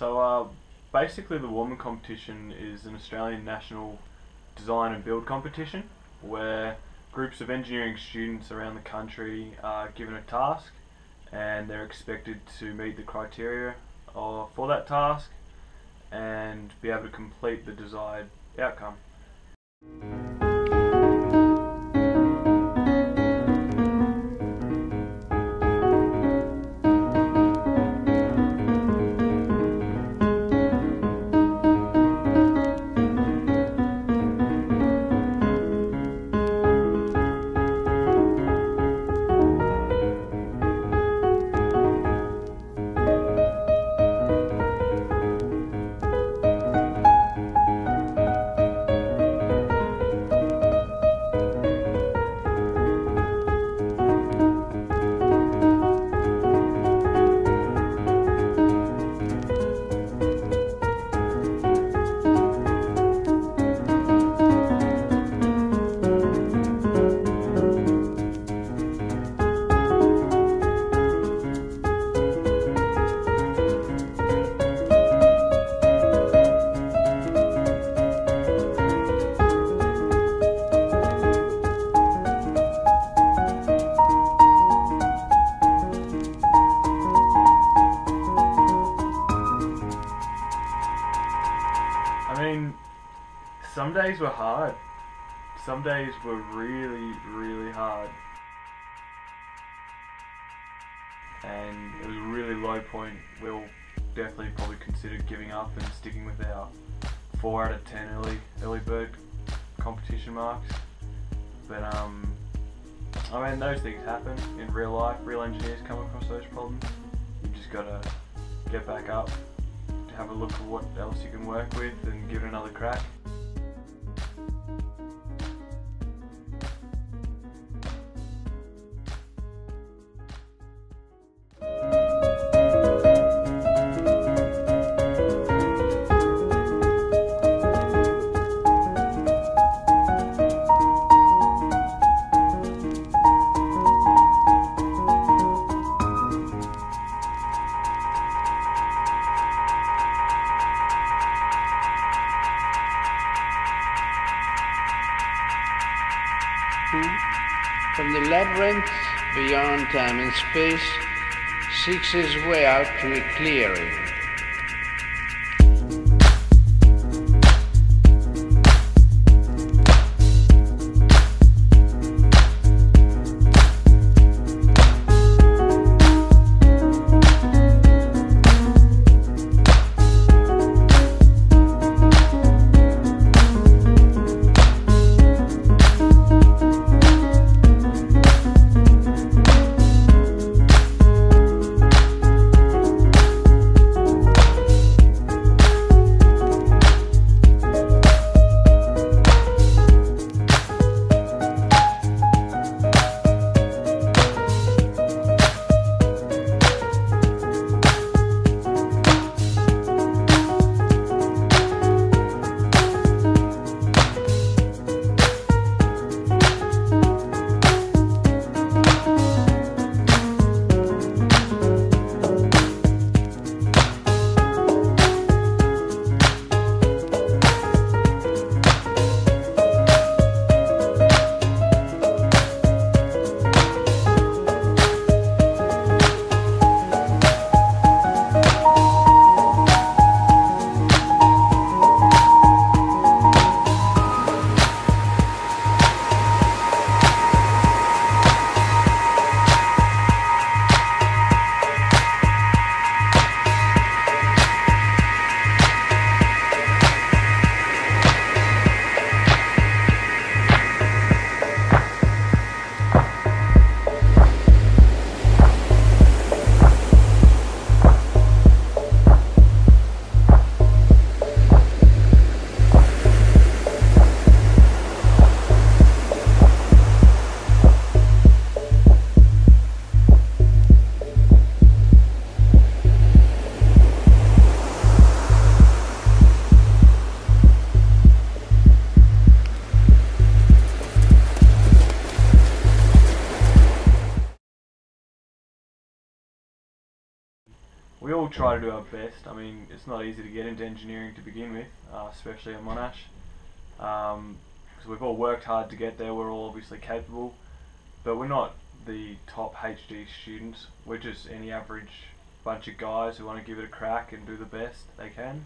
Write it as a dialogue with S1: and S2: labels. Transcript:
S1: So uh, basically, the Warman competition is an Australian national design and build competition where groups of engineering students around the country are given a task and they're expected to meet the criteria uh, for that task and be able to complete the desired outcome. Some days were hard. Some days were really, really hard. And it was a really low point. We'll definitely probably consider giving up and sticking with our four out of ten early early bird competition marks. But um, I mean those things happen in real life. Real engineers come across those problems. You just gotta get back up, have a look at what else you can work with, and give it another crack.
S2: From the labyrinth beyond time and space, seeks his way out to a clearing.
S1: We all try to do our best. I mean, it's not easy to get into engineering to begin with, uh, especially at Monash. Um, because we've all worked hard to get there. We're all obviously capable, but we're not the top HD students. We're just any average bunch of guys who want to give it a crack and do the best they can.